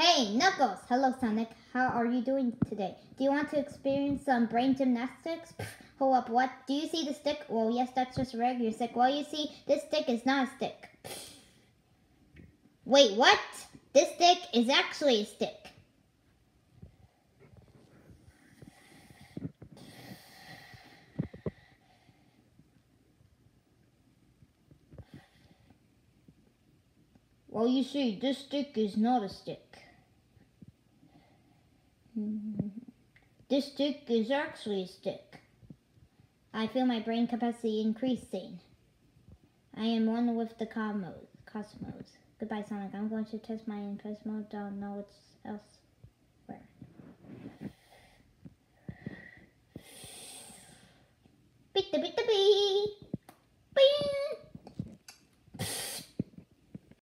Hey, Knuckles! Hello, Sonic. How are you doing today? Do you want to experience some brain gymnastics? Hold up, what? Do you see the stick? Well, yes, that's just a regular stick. Well, you see, this stick is not a stick. Wait, what? This stick is actually a stick. Well, you see, this stick is not a stick. Mm-hmm. This stick is actually a stick. I feel my brain capacity increasing. I am one with the cosmos. cosmos. Goodbye, Sonic. I'm going to test my mode. Don't know what's elsewhere.